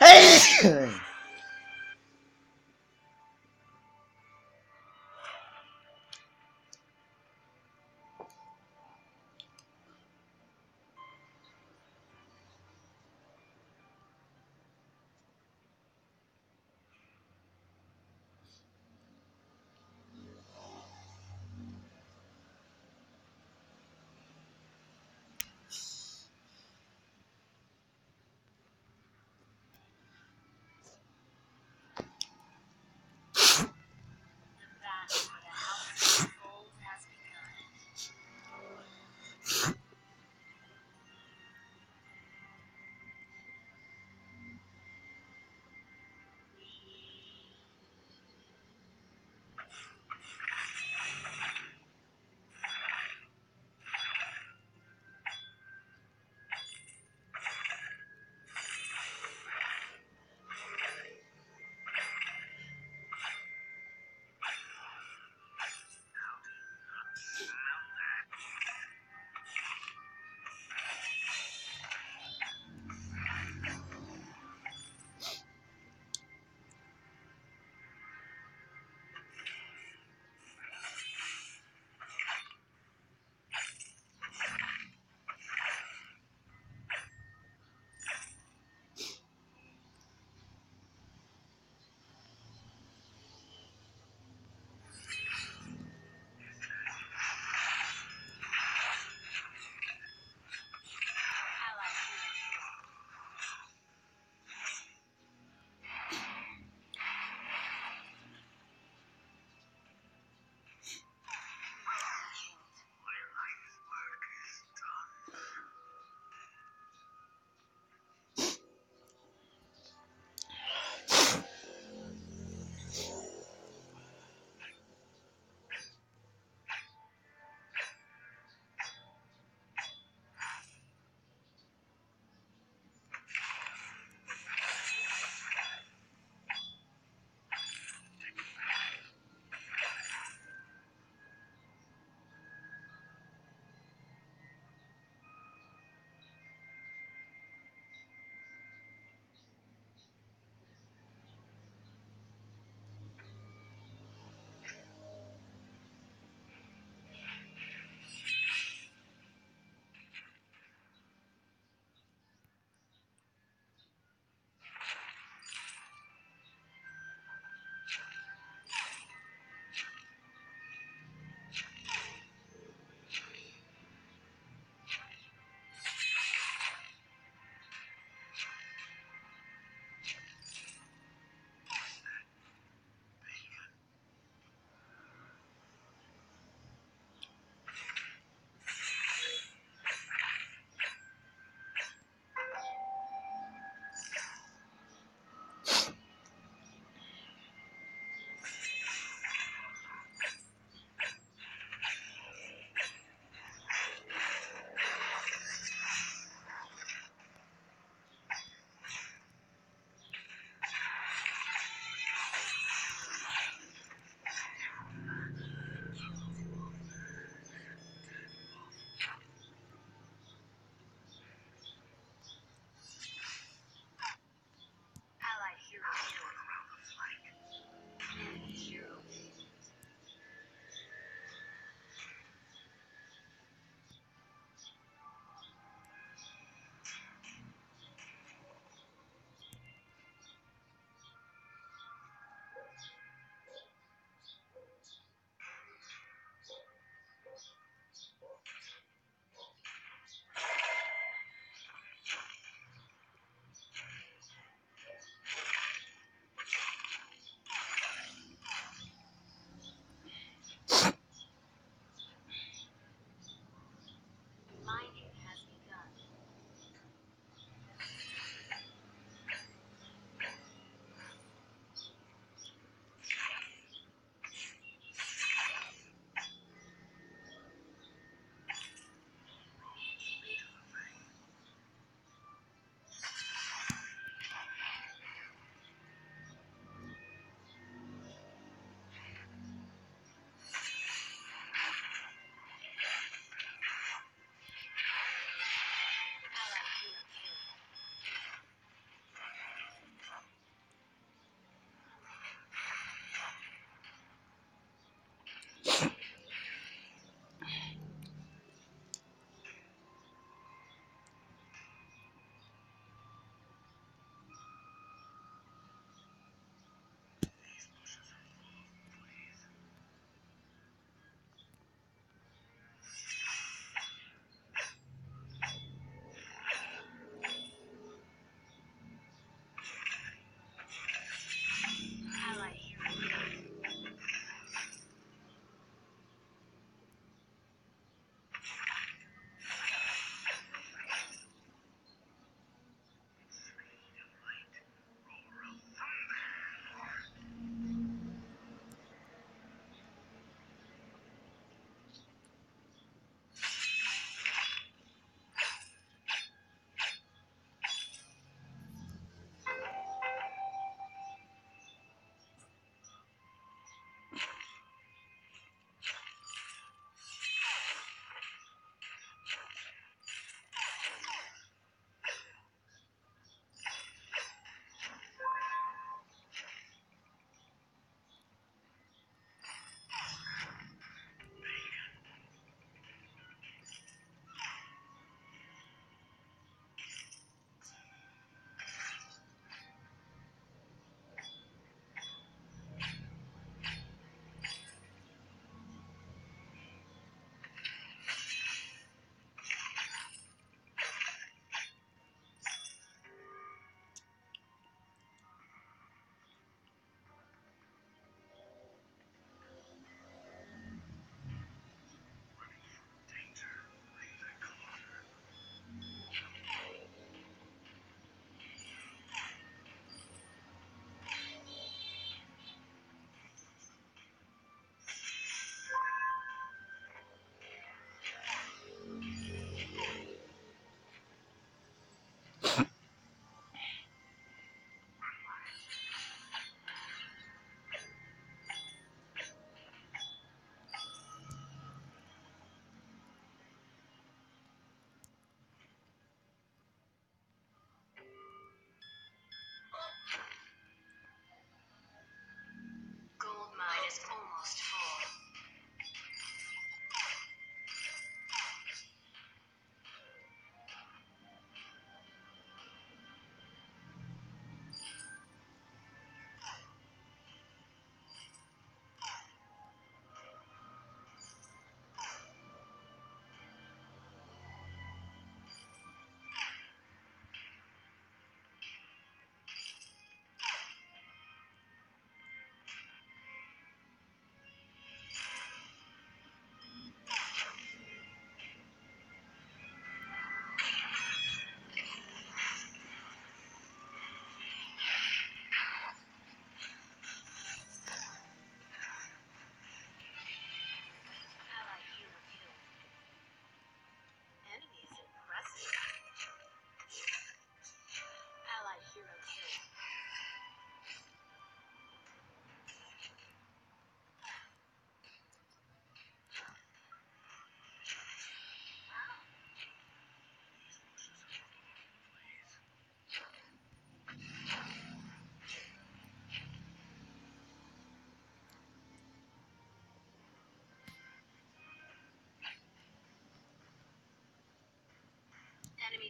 Hey!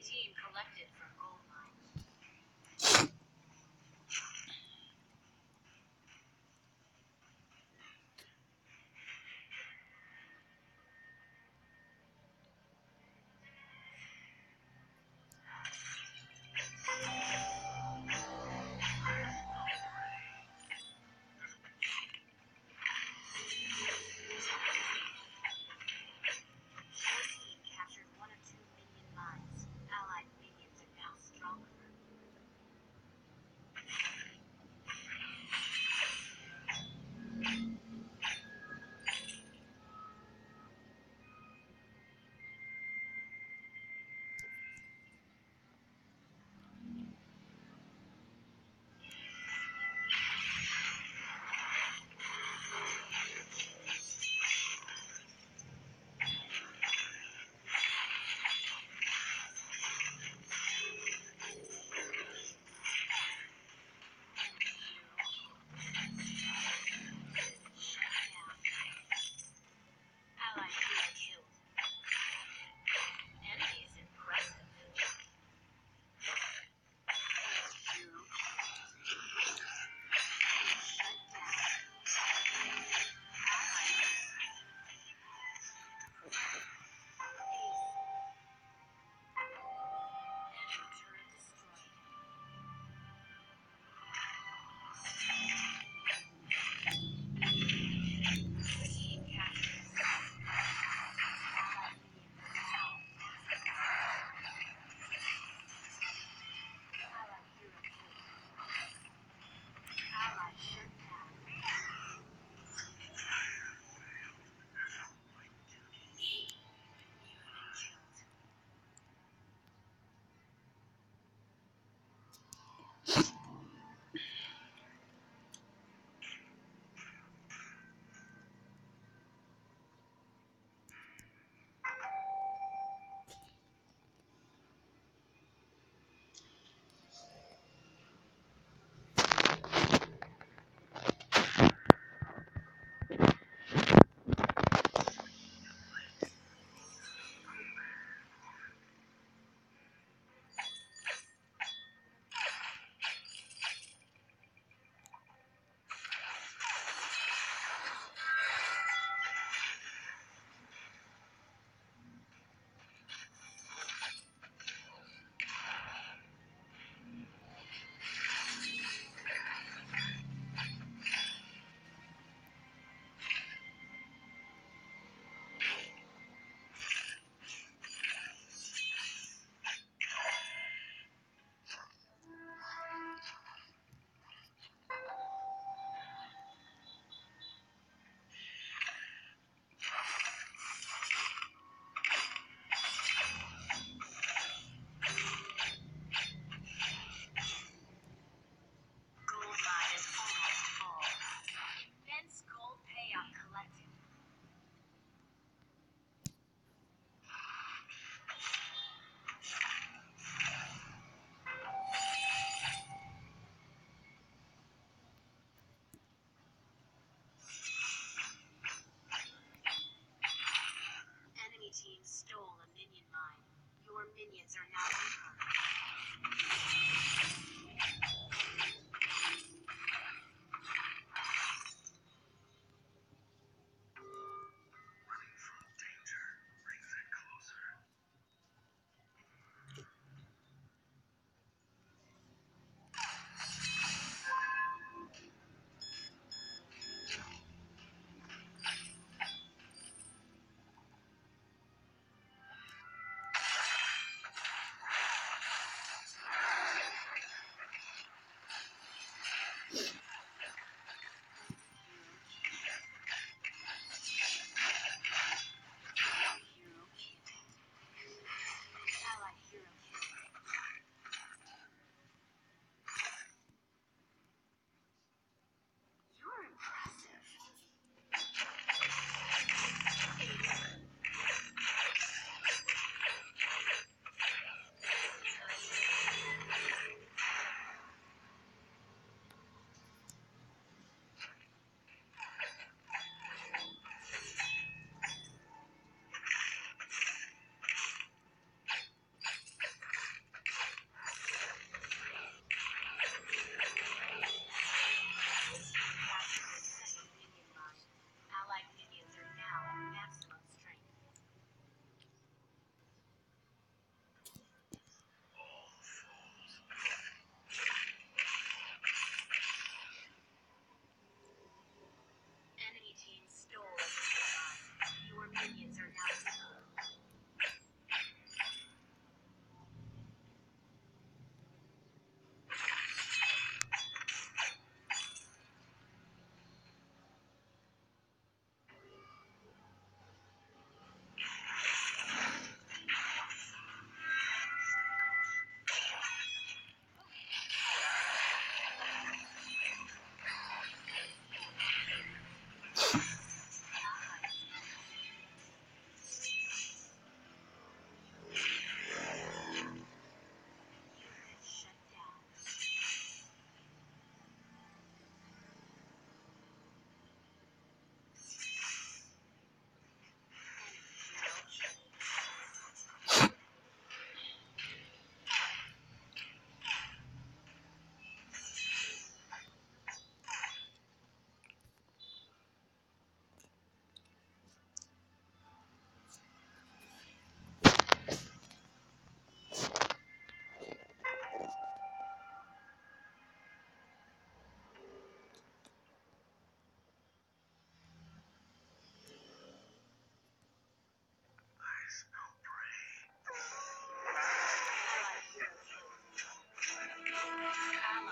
Team collected from gold